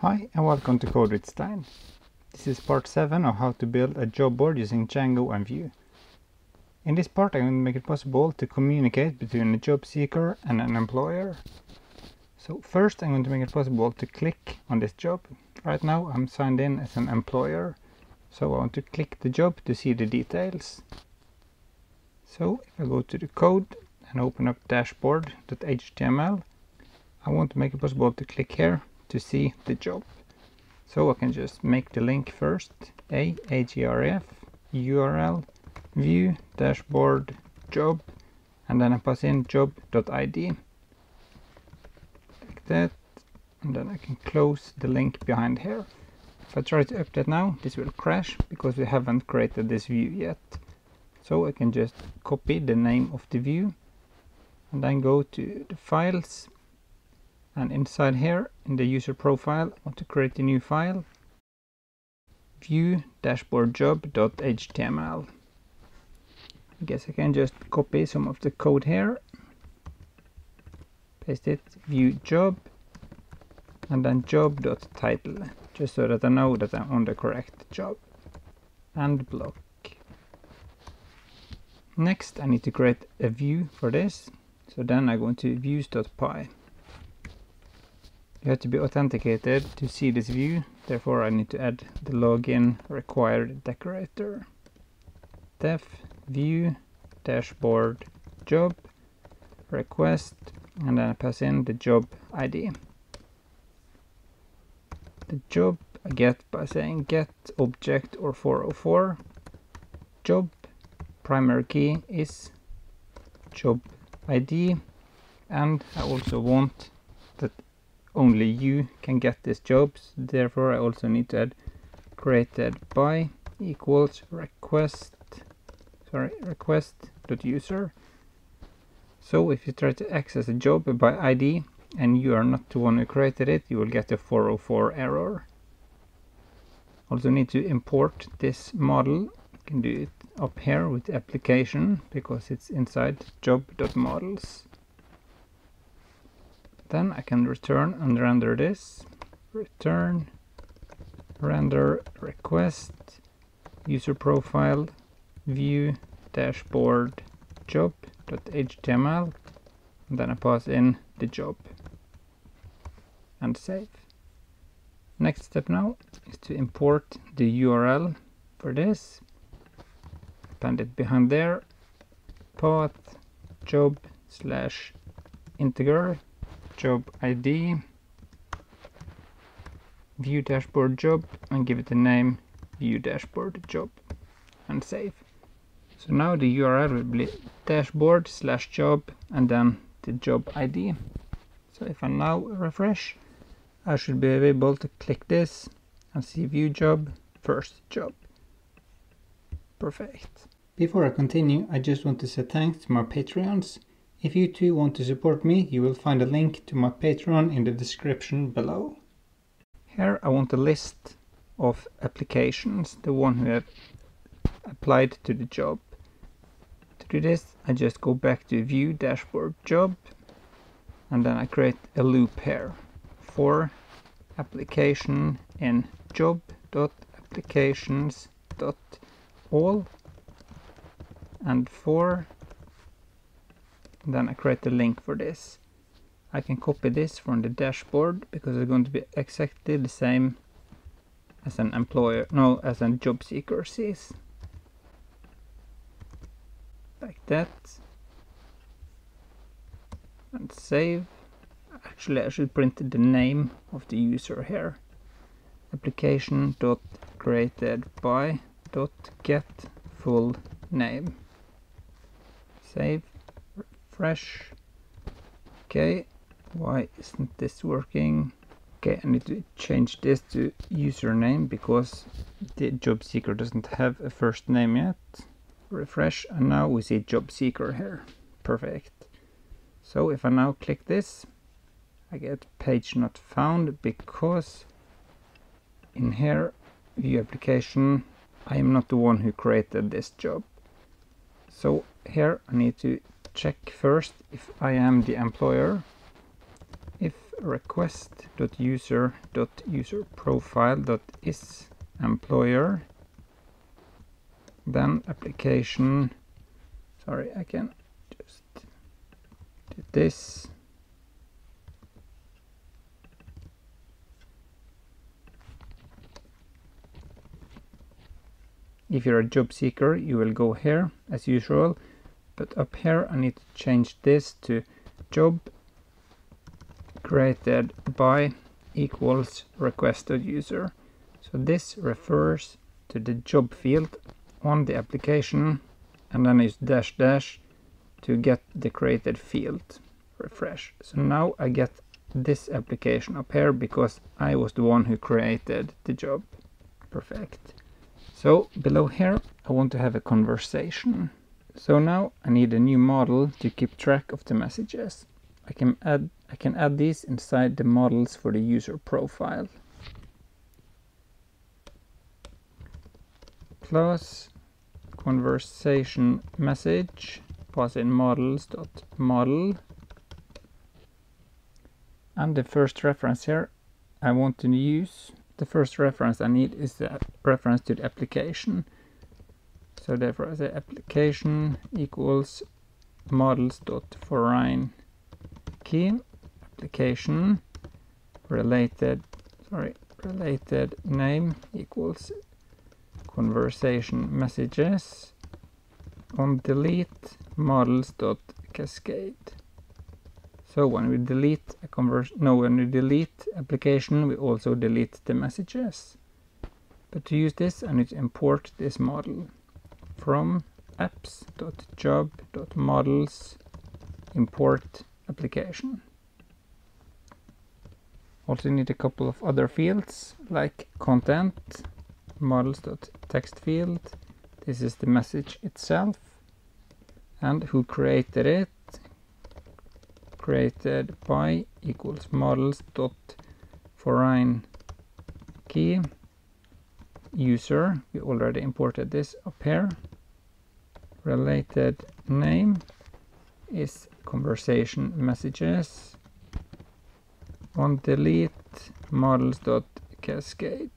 Hi and welcome to Code with Stein. This is part 7 of how to build a job board using Django and Vue. In this part I'm going to make it possible to communicate between a job seeker and an employer. So first I'm going to make it possible to click on this job. Right now I'm signed in as an employer, so I want to click the job to see the details. So if I go to the code and open up dashboard.html, I want to make it possible to click here to see the job. So I can just make the link first, a href url view dashboard job and then I pass in job.id like that and then I can close the link behind here. If I try to update now this will crash because we haven't created this view yet. So I can just copy the name of the view and then go to the files and inside here in the user profile I want to create a new file. view dashboard job.html I guess I can just copy some of the code here. Paste it view job and then job.title just so that I know that I'm on the correct job. And block. Next I need to create a view for this. So then I go into views.py you have to be authenticated to see this view, therefore I need to add the login required decorator. def view dashboard job request and then I pass in the job ID. The job I get by saying get object or 404 job primary key is job ID and I also want only you can get this job therefore I also need to add created by equals request sorry request dot user so if you try to access a job by ID and you are not the one who created it you will get a 404 error. Also need to import this model. You can do it up here with application because it's inside job.models then I can return and render this. Return render request user profile view dashboard job.html and then I pass in the job. And save. Next step now is to import the URL for this. Append it behind there. Path job slash integer job ID, view dashboard job and give it a name view dashboard job and save. So now the URL will be dashboard slash job and then the job ID. So if I now refresh, I should be able to click this and see view job, first job. Perfect. Before I continue, I just want to say thanks to my Patreons. If you too want to support me, you will find a link to my Patreon in the description below. Here I want a list of applications, the one who have applied to the job. To do this, I just go back to view dashboard job and then I create a loop here for application in job.applications.all and for then I create the link for this. I can copy this from the dashboard because it's going to be exactly the same as an employer, no, as a job seeker sees. Like that. And save. Actually, I should print the name of the user here. Application dot created by dot get full name. Save refresh okay why isn't this working? Okay I need to change this to username because the job seeker doesn't have a first name yet. Refresh and now we see job seeker here. Perfect. So if I now click this I get page not found because in here view application I am not the one who created this job. So here I need to check first if I am the employer. If request.user.userprofile.is employer then application sorry I can just do this if you're a job seeker you will go here as usual but up here I need to change this to job created by equals requested user. So this refers to the job field on the application and then it's dash dash to get the created field. Refresh. So now I get this application up here because I was the one who created the job. Perfect. So below here I want to have a conversation. So now I need a new model to keep track of the messages. I can add I can add these inside the models for the user profile. Plus conversation message pass in models dot model and the first reference here I want to use the first reference I need is the reference to the application. So therefore the application equals models.foreign key application related sorry related name equals conversation messages on delete models.cascade so when we delete a conversion, no, when we delete application, we also delete the messages. But to use this, I need to import this model from apps.job.models import application. Also need a couple of other fields like content, models.text field. This is the message itself and who created it created by equals models dot foreign key user we already imported this up here related name is conversation messages. On delete models dot cascade.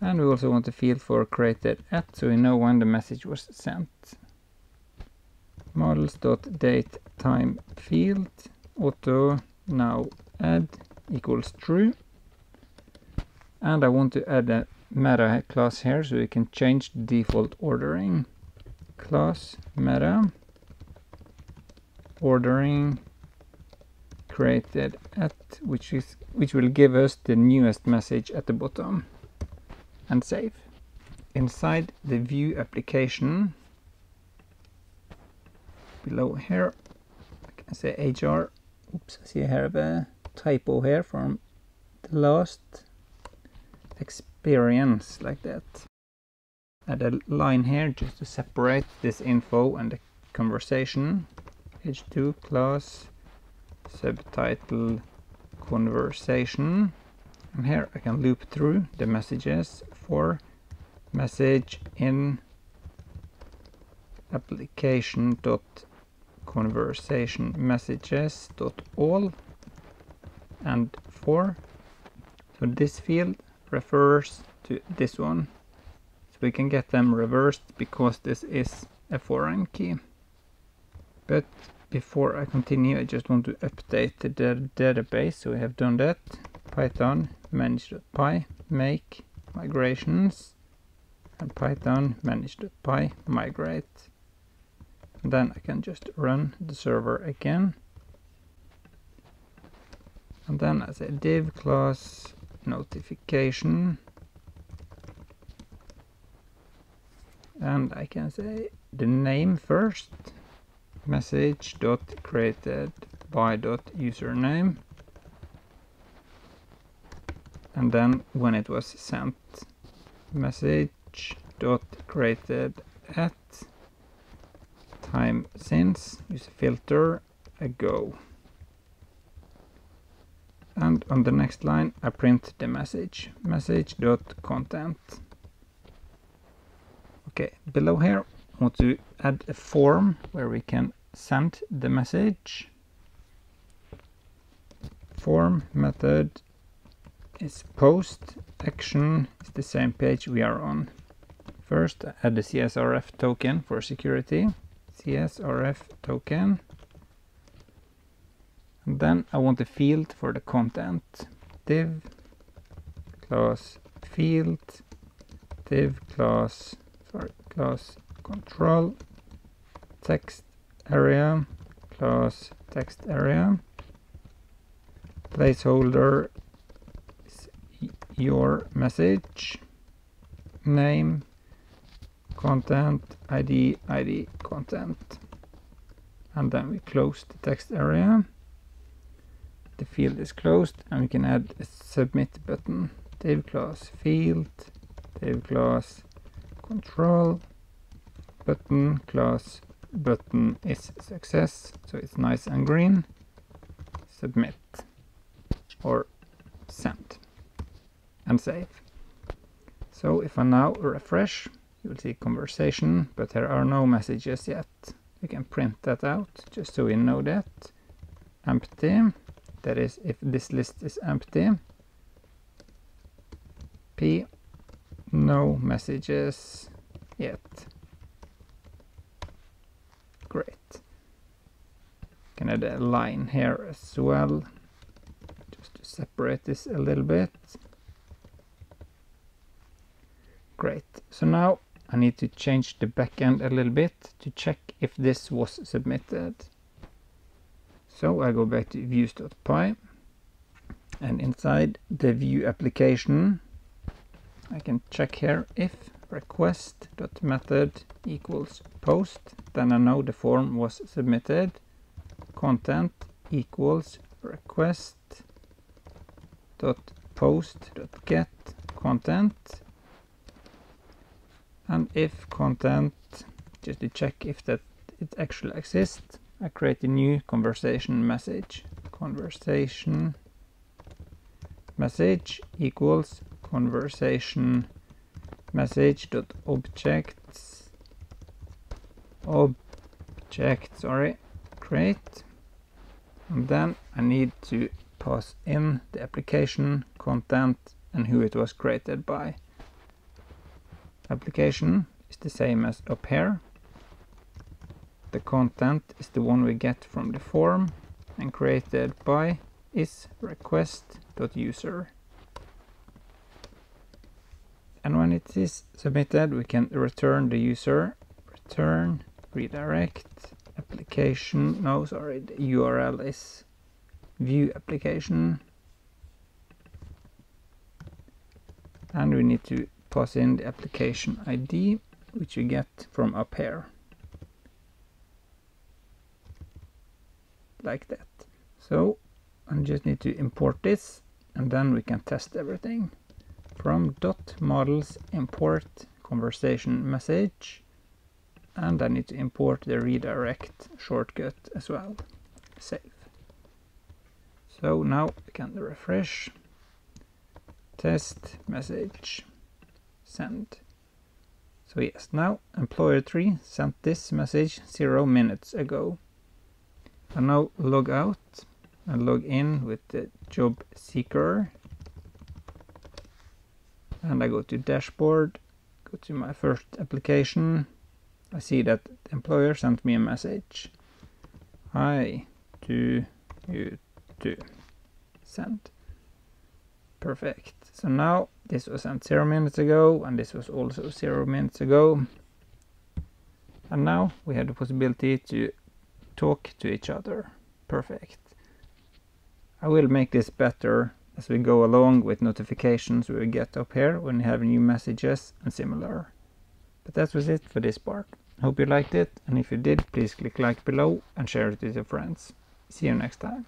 And we also want a field for created at so we know when the message was sent. Models.date time field. Auto now add equals true. And I want to add a meta class here so we can change the default ordering. Class meta. Ordering created at which is which will give us the newest message at the bottom. And save. Inside the view application below here I can say HR oops I see I have a typo here from the last experience like that. Add a line here just to separate this info and the conversation. H2 class subtitle conversation. And here I can loop through the messages for message in application dot conversation messages dot all and 4 so this field refers to this one. So we can get them reversed because this is a foreign key. But before I continue I just want to update the database. So we have done that. Python manage.py make migrations. And python manage.py migrate. Then I can just run the server again. And then as a div class notification and I can say the name first message dot created by dot username and then when it was sent message dot created at time since, use a filter, ago. And on the next line I print the message, message.content. Okay, below here I want to add a form where we can send the message. Form method is post. Action is the same page we are on. First, add the CSRF token for security. CSRF token. And then I want a field for the content. Div class field div class class control text area close text area. Placeholder is your message name content id id content. And then we close the text area. The field is closed and we can add a submit button. Div class field div class control button class button is success so it's nice and green. Submit or send and save. So if I now refresh you will see conversation but there are no messages yet. We can print that out just so we know that. Empty. That is if this list is empty. P no messages yet. Great. Can add a line here as well just to separate this a little bit. Great. So now I need to change the backend a little bit to check if this was submitted. So I go back to views.py and inside the view application I can check here. If request.method equals post then I know the form was submitted. Content equals request dot post dot get content. And if content just to check if that it actually exists I create a new conversation message. Conversation message equals conversation message dot objects object sorry create and then I need to pass in the application content and who it was created by. Application is the same as up here. The content is the one we get from the form and created by is request.user and when it is submitted we can return the user return redirect application no sorry the URL is view application. And we need to pass in the application ID which we get from up here. Like that. So I just need to import this and then we can test everything from dot models import conversation message and I need to import the redirect shortcut as well. Save. So now I can refresh. Test message. Send. So yes now employer 3 sent this message zero minutes ago. And now log out and log in with the job seeker and I go to dashboard go to my first application. I see that the employer sent me a message. Hi to you too. Send perfect. So now this was sent zero minutes ago and this was also zero minutes ago. And now we have the possibility to talk to each other. Perfect. I will make this better as we go along with notifications we will get up here when you have new messages and similar. But that was it for this part. Hope you liked it and if you did please click like below and share it with your friends. See you next time.